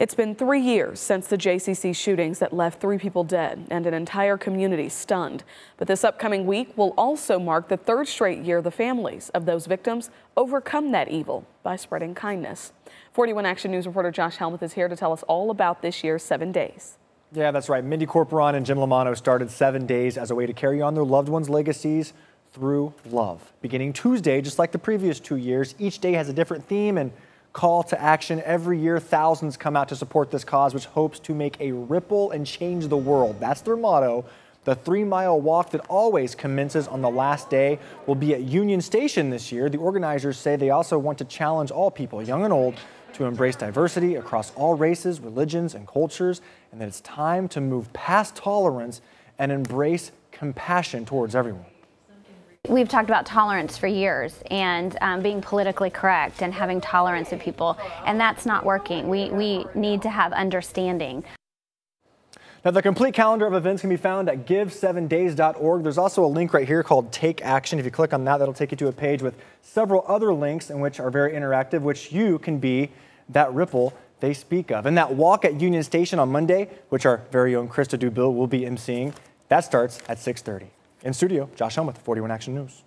It's been three years since the JCC shootings that left three people dead and an entire community stunned. But this upcoming week will also mark the third straight year the families of those victims overcome that evil by spreading kindness. 41 Action News reporter Josh Helmuth is here to tell us all about this year's Seven Days. Yeah, that's right. Mindy Corporon and Jim LaManno started Seven Days as a way to carry on their loved ones' legacies through love. Beginning Tuesday, just like the previous two years, each day has a different theme and call to action. Every year, thousands come out to support this cause, which hopes to make a ripple and change the world. That's their motto. The three mile walk that always commences on the last day will be at Union Station this year. The organizers say they also want to challenge all people, young and old, to embrace diversity across all races, religions, and cultures, and that it's time to move past tolerance and embrace compassion towards everyone. We've talked about tolerance for years and um, being politically correct and having tolerance of people, and that's not working. We, we need to have understanding. Now, the complete calendar of events can be found at give7days.org. There's also a link right here called Take Action. If you click on that, that'll take you to a page with several other links in which are very interactive, which you can be that ripple they speak of. And that walk at Union Station on Monday, which our very own Christa Dubill will be emceeing, that starts at 630. In studio, Josh Helmuth, 41 Action News.